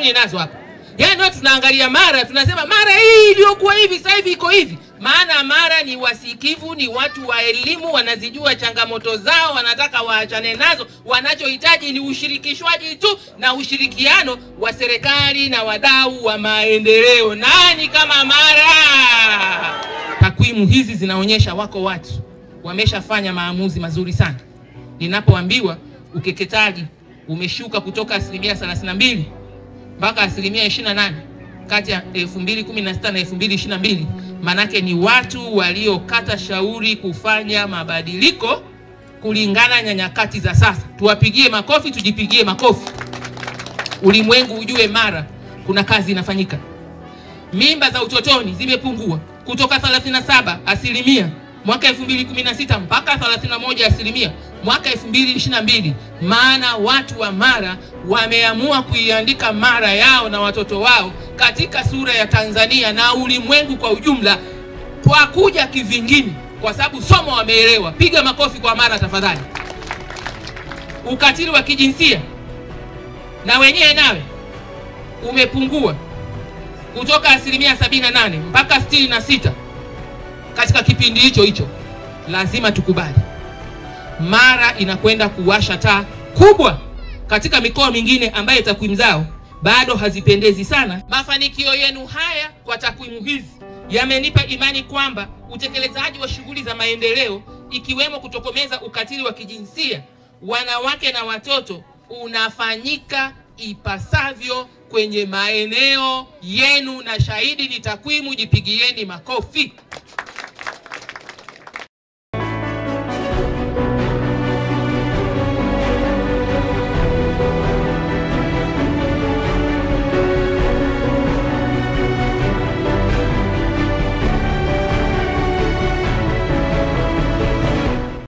takwimu nazo hapa. Yaani wewe tunaangalia Mara tunasema Mara hii iliyokuwa hivi sasa hivi iko hivi. Maana Mara ni wasikivu, ni watu wa elimu, wanazijua changamoto zao, wanataka waachane nazo. Wanachohitaji ni ushirikishwaji tu na ushirikiano wa serikali na wadau wa maendeleo. Nani kama Mara? Takwimu hizi zinaonyesha wako watu wameshafanya maamuzi mazuri sana. Ninapoambiwa ukeketaji umeshuka kutoka asilimia 32 mpaka asilimia 28 kati ya 2016 na 2022, manake ni watu waliokata shauri kufanya mabadiliko kulingana na nyakati za sasa. Tuwapigie makofi, tujipigie makofi. Ulimwengu ujue Mara kuna kazi inafanyika. Mimba za utotoni zimepungua kutoka 37 asilimia mwaka 2016 mpaka 31 asilimia mwaka 2022. Maana watu wa Mara wameamua kuiandika Mara yao na watoto wao katika sura ya Tanzania na ulimwengu kwa ujumla, kwa kuja kivingine, kwa sababu somo wameelewa. Piga makofi kwa Mara tafadhali. Ukatili wa kijinsia na wenyewe nawe umepungua kutoka asilimia 78 mpaka 66 katika kipindi hicho hicho. Lazima tukubali Mara inakwenda kuwasha taa kubwa katika mikoa mingine ambayo takwimu zao bado hazipendezi sana. Mafanikio yenu haya kwa takwimu hizi yamenipa imani kwamba utekelezaji wa shughuli za maendeleo ikiwemo kutokomeza ukatili wa kijinsia, wanawake na watoto unafanyika ipasavyo kwenye maeneo yenu, na shahidi ni takwimu. Jipigieni makofi.